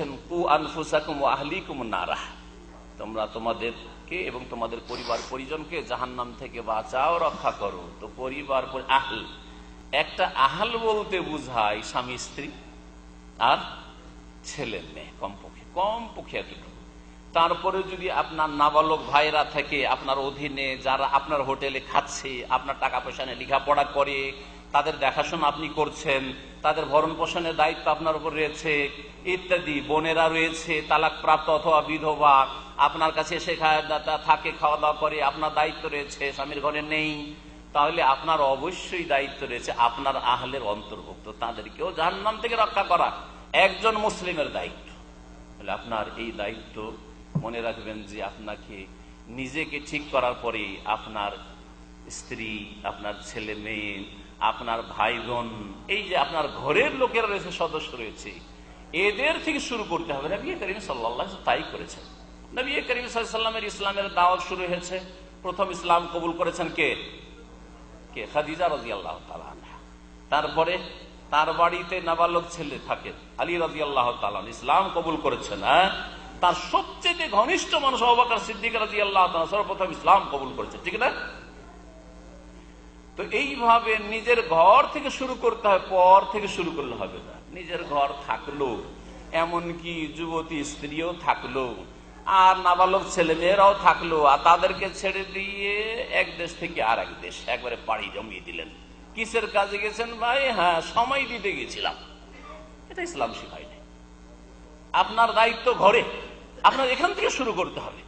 বলছেন কু আনফুসাকুম ও আহলিকুম নারা। তোমরা তোমাদেরকে এবং তোমাদের পরিবার পরিজনকে জাহান্নাম থেকে বাঁচাও, রক্ষা করো। তো পরিবার পরি- আহল। একটা আহল বলতে বুঝায় স্বামী, স্ত্রী আর ছেলে মেয়ে, কমপক্ষে কমপক্ষে এতটুকু। তারপরে যদি আপনার নাবালক ভাইরা থেকে আপনার অধীনে যারা আপনার হোটেলে খাচ্ছে, আপনার টাকা পয়সা নিয়ে লেখাপড়া করে, তাদের দেখাশোনা আপনি করছেন তাদের ভরণ পোষণের দায়িত্ব আপনার উপর রয়েছে, ইত্যাদি। বোনেরা রয়েছে তালাক প্রাপ্ত অথবা বিধবা। আপনার কাছে তা- থাকে খাওয়া দাওয়া করে, আপনার দায়িত্ব রয়েছে, স্বামীর ঘরে নেই। তাহলে আপনার অবশ্যই দায়িত্ব রয়েছে আপনার আহলের অন্তর্ভুক্ত। তাদেরকেও জাহান্নাম থেকে রক্ষা করা একজন মুসলিমের দায়িত্ব। তাহলে আপনার এই দায়িত্ব মনে রাখবেন যে আপনাকে নিজেকে ঠিক করার পরে আপনার স্ত্রী, আপনার ছেলে মেয়ে আপনার ভাই বোন এই যে আপনার ঘরের লোকেরা রয়েছে, সদস্য রয়েছে, এদের থেকে শুরু করতে হবে। নবী করিম সাল্লাহ তাই করেছেন। নবী করিম সাল্লামের ইসলামের দাওয়াত শুরু হয়েছে। প্রথম ইসলাম কবুল করেছেন কে? কে? খাদিজা রাজি আল্লাহ তারপরে তার বাড়িতে নাবালক ছেলে থাকে, আলী রাজি আল্লাহ ইসলাম কবুল করেছেন হ্যাঁ? তার সবচেয়ে ঘনিষ্ঠ মানুষ অবাকার সিদ্দিক রাজি আল্লাহ সর্বপ্রথম ইসলাম কবুল করেছেন ঠিক না? তো এইভাবে নিজের ঘর থেকে শুরু করতে হয়, পর থেকে শুরু করলে হবে না। নিজের ঘর থাকল, এমনকি যুবতী স্ত্রীও থাকল, আর নাবালক ছেলে মেয়েরাও থাকল, আর তাদেরকে ছেড়ে দিয়ে এক দেশ থেকে আর এক দেশ একবারে পাড়ি জমিয়ে দিলেন। কিসের কাজে গেছেন ভাই? হ্যাঁ সময় দিতে গেছিলাম। এটা ইসলাম শিখাই নাই। আপনার দায়িত্ব ঘরে। আপনার এখান থেকে শুরু করতে হবে।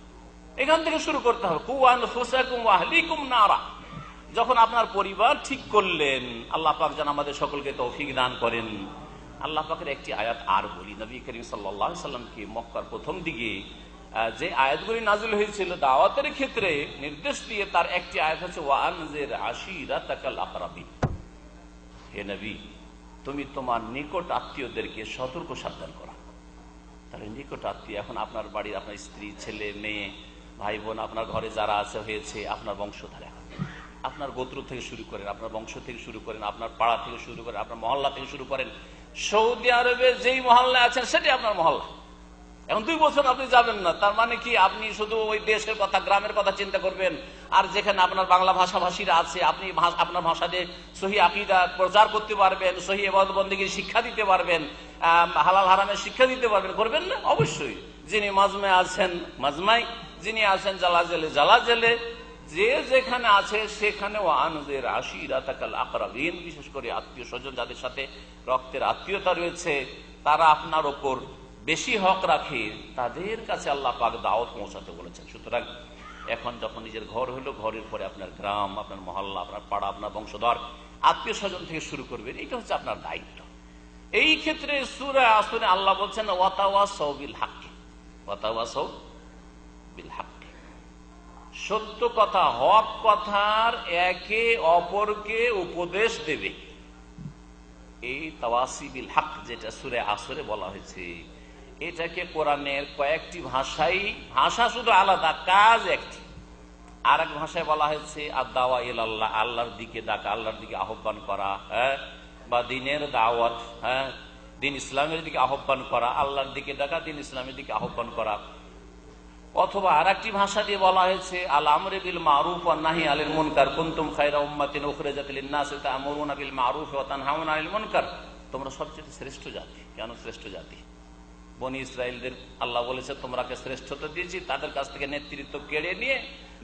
এখান থেকে শুরু করতে হবে। কুয়ান নারা। যখন আপনার পরিবার ঠিক করলেন, আল্লাহ পাক যেন আমাদের সকলকে তৌফিক দান করেন। আল্লাহ পাকের একটি আয়াত আর বলি, নবী করিম সাল্লাহ সাল্লামকে মক্কার প্রথম দিকে যে আয়াতগুলি নাজিল হয়েছিল দাওয়াতের ক্ষেত্রে নির্দেশ দিয়ে তার একটি আয়াত হচ্ছে ওয়ানজের আশিরা তাকাল আকরাবি হে নবী, তুমি তোমার নিকট আত্মীয়দেরকে সতর্ক সাবধান করা। তাহলে নিকট আত্মীয় এখন আপনার বাড়ির আপনার স্ত্রী, ছেলে, মেয়ে ভাই বোন আপনার ঘরে যারা আছে, হয়েছে, আপনার বংশধারা। আপনার গোত্র থেকে শুরু করেন, আপনার বংশ থেকে শুরু করেন, আপনার পাড়া থেকে শুরু করেন, আপনার মহল্লা থেকে শুরু করেন। সৌদি আরবে যেই মহল্লায় আছেন সেটাই আপনার মহল্লা। এখন দুই বছর আপনি যাবেন না, তার মানে কি আপনি শুধু ওই দেশের কথা, গ্রামের কথা চিন্তা করবেন, আর যেখানে আপনার বাংলা ভাষাভাষীরা আছে, আপনি আপনার ভাষা দিয়ে সহি আকিদা প্রচার করতে পারবেন, সহি এবাদবন্দিকে শিক্ষা দিতে পারবেন হালাল হারামের শিক্ষা দিতে পারবেন, করবেন না? অবশ্যই। যিনি মাজমে আছেন, মাজমাই, যিনি আছেন জ্বালা জেলে জ্বালা জেলে যে যেখানে আছে, সেখানে আনদের আশিরা তাকাল আকরাবিন, বিশেষ করে আত্মীয় স্বজন যাদের সাথে রক্তের আত্মীয়তা রয়েছে, তারা আপনার ওপর বেশি হক রাখে, তাদের কাছে আল্লাহ পাক দাওয়াত পৌঁছাতে বলেছেন। সুতরাং এখন যখন নিজের ঘর হলো, ঘরের পরে আপনার গ্রাম, আপনার মহল্লা, আপনার পাড়া, আপনার বংশধর, আত্মীয় স্বজন থেকে শুরু করবেন এটা হচ্ছে আপনার দায়িত্ব। এই ক্ষেত্রে সুরা আসনে আল্লাহ বলছেন ওয়াতাওয়া সৌবিল হাক্কে ওয়াতাওয়া সৌ বিল হাক্কে। সত্য কথা, হক কথার একে অপরকে উপদেশ দেবে। এই তাওয়াসিবিল হক যেটা সুরে আসরে বলা হয়েছে, এটাকে কোরআনের কয়েকটি ভাষাই, ভাষা শুধু আলাদা, কাজ একটি। আর এক ভাষায় বলা হয়েছে আদাওয়া ইল আল্লাহ আল্লাহর দিকে ডাকা, আল্লাহর দিকে আহ্বান করা হ্যাঁ? বা দিনের দাওয়াত হ্যাঁ? দিন ইসলামের দিকে আহ্বান করা, আল্লাহর দিকে ডাকা, দিন ইসলামের দিকে আহ্বান করা। অথবা আর একটি ভাষা দিয়ে বলা হয়েছে আল আমরে বিল মারুফ আর নাহি আলিল মুনকার। কুন্তুম খায়রা উম্মাতিন উখরিজাত লিন-নাস তা'মুরুনা বিল মারুফ ওয়া তানহাউনা আনিল মুনকার। তোমরা সবচেয়ে শ্রেষ্ঠ জাতি। কেন শ্রেষ্ঠ জাতি? বনি ইসরায়েলদের আল্লাহ বলেছে তোমরাকে শ্রেষ্ঠতা দিয়েছি, তাদের কাছ থেকে নেতৃত্ব কেড়ে নিয়ে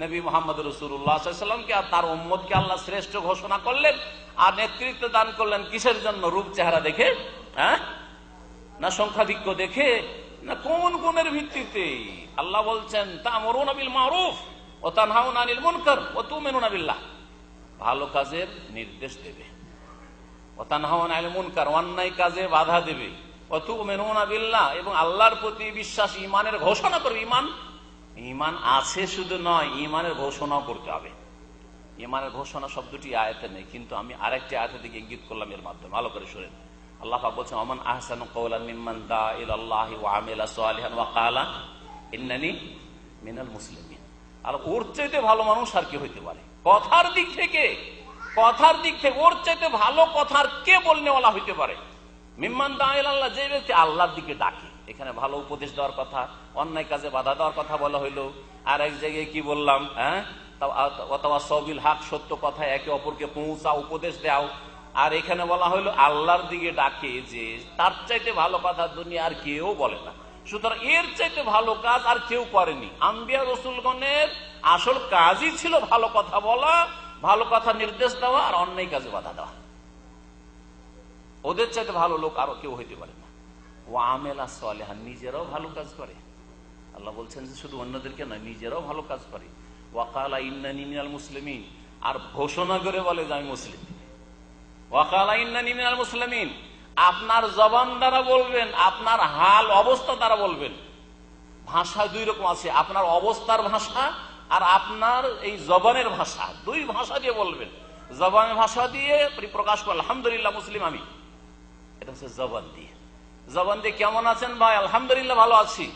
নবী মোহাম্মদ রসুল্লাহামকে আর তার উম্মদকে আল্লাহ শ্রেষ্ঠ ঘোষণা করলেন আর নেতৃত্ব দান করলেন কিসের জন্য? রূপ চেহারা দেখে হ্যাঁ? না সংখ্যাধিক্য দেখে না কোন গুণের ভিত্তিতে? আল্লাহ বলছেন তা মরুন আবিল মারুফ ও তানহাউন আনিল মুনকার ও তু মেনুন আবিল্লাহ ভালো কাজের নির্দেশ দেবে। ও তানহাউন আনিল মুনকার, অন্যায় কাজে বাধা দেবে। ও তু মেনুন আবিল্লাহ এবং আল্লাহর প্রতি বিশ্বাস ইমানের ঘোষণা করবে। ইমান ইমান আছে শুধু নয় ইমানের ঘোষণাও করতে হবে। ইমানের ঘোষণা শব্দটি আয়তে নেই, কিন্তু আমি আরেকটি আয়তের দিকে ইঙ্গিত করলাম এর মাধ্যমে। ভালো করে শুনেন। বলছেন আহসানু ক্বালা, ইন্নানি মিনাল আর ওর চাইতে ভালো মানুষ আর হইতে পারে? কথার দিক থেকে, কথার দিক থেকে ওর চাইতে ভালো কে বলনেওয়ালা হইতে পারে? যে আল্লাহর দিকে ডাকে, এখানে ভালো উপদেশ দেওয়ার কথা, অন্যায় কাজে বাধা দেওয়ার কথা বলা হইল। আর এক জায়গায় কি বললাম হ্যাঁ? অথবা সবিল হাক, সত্য কথা, একে অপরকে পৌঁছা উপদেশ দাও। আর এখানে বলা হইল আল্লাহর দিকে ডাকে যে, তার চাইতে ভালো কথা দুনিয়া আর কেউ বলে না। সুতরাং এর চাইতে ভালো কাজ আর কেউ করেনি। আম্বিয়া রসুলগণের আসল কাজই ছিল ভালো কথা বলা, ভালো কথা নির্দেশ দেওয়া আর অন্যায় কাজে বাধা দেওয়া। ওদের চাইতে ভালো লোক আরও কেউ হইতে পারে না। ও আমেলা সালেহান নিজেরাও ভালো কাজ করে। আল্লাহ বলছেন যে, শুধু অন্যদেরকে না নিজেরাও ভালো কাজ করে। ওয়াকালা ইন্নানি মিনাল মুসলিমিন, আর ঘোষণা করে বলে যে, আমি মুসলিম। মুসলিমিন। আপনার জবান দ্বারা বলবেন, আপনার হাল অবস্থা দ্বারা বলবেন। ভাষা দুই রকম আছে, আপনার অবস্থার ভাষা আর আপনার এই জবানের ভাষা। দুই ভাষা দিয়ে বলবেন। জবানের ভাষা দিয়ে প্রকাশ করল আলহামদুলিল্লাহ মুসলিম আমি। এটা হচ্ছে জবান দিয়ে। জবান দিয়ে কেমন আছেন ভাই? আলহামদুলিল্লাহ ভালো আছি।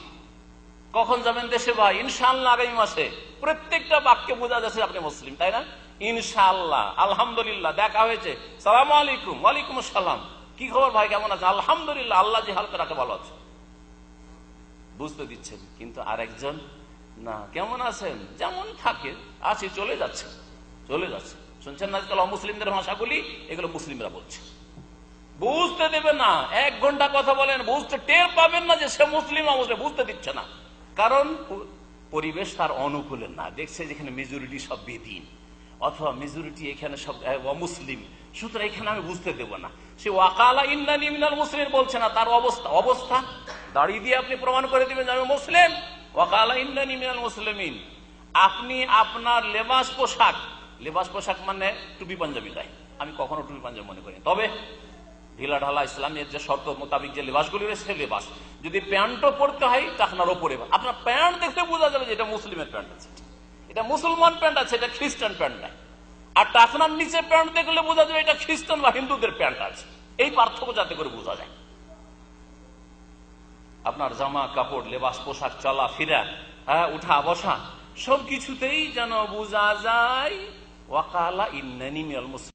কখন যাবেন দেশে ভাই? ইনশাল্লাহ আগামী মাসে। প্রত্যেকটা বাক্যে বোঝা যাচ্ছে আপনি মুসলিম, তাই না? ইনশাল্লাহ আলহামদুলিল্লাহ, দেখা হয়েছে। সালাম আলাইকুম, ওয়ালাইকুম সালাম কি খবর ভাই, কেমন আছে আলহামদুলিল্লাহ, আল্লাহ যে হালকা রাখে ভালো আছে। বুঝতে দিচ্ছেন, কিন্তু আরেকজন, না, কেমন আছেন? যেমন থাকে, আছে, চলে যাচ্ছে চলে যাচ্ছে। শুনছেন না আজকাল অমুসলিমদের ভাষাগুলি? এগুলো মুসলিমরা বলছে। বুঝতে দেবে না, এক ঘণ্টা কথা বলেন, বুঝতে টের পাবেন না যে সে মুসলিম অমুসলিম বুঝতে দিচ্ছে না। কারণ, পরিবেশ তার অনুকূলে না, দেখছে যেখানে মেজরিটি সব বেদিন। অথবা মেজরিটি এখানে সব অমুসলিম। সুতরাং এখানে আমি বুঝতে দেব না। সে ওয়াকালা ইন্দানি মিনাল মুসলিম বলছে না, তার অবস্থা অবস্থা। দাঁড়িয়ে দিয়ে আপনি প্রমাণ করে দিবেন আমি মুসলিম। ওয়াকালা ইন্দানি মিনাল মুসলিমিন। আপনি আপনার লেবাস পোশাক লেবাস পোশাক মানে টুপি পাঞ্জাবি গায়ে আমি কখনো টুপি পাঞ্জাবি মনে করি তবে ঢিলা ঢালা ইসলামের যে শর্ত মোতাবিক যে লেবাসগুলি রয়েছে লেবাস। যদি প্যান্টও পরতে হয় টাকনার ওপরে আপনার প্যান্ট দেখতে বোঝা যাবে যে এটা মুসলিমের প্যান্ট আছে। এটা মুসলমান প্যান্ট আছে, এটা খ্রিস্টান প্যান্ট নাই। আর টাকনার নিচে প্যান্ট দেখলে বোঝা যাবে এটা খ্রিস্টান বা হিন্দুদের প্যান্ট আছে। এই পার্থক্য যাতে করে বোঝা যায়। আপনার জামা, কাপড়, লেবাস, পোশাক, চলা, ফিরা হ্যাঁ উঠা, বসা সব কিছুতেই যেন বোঝা যায়, ওয়াকালা ইন্নানি মিয়াল মুসলিম।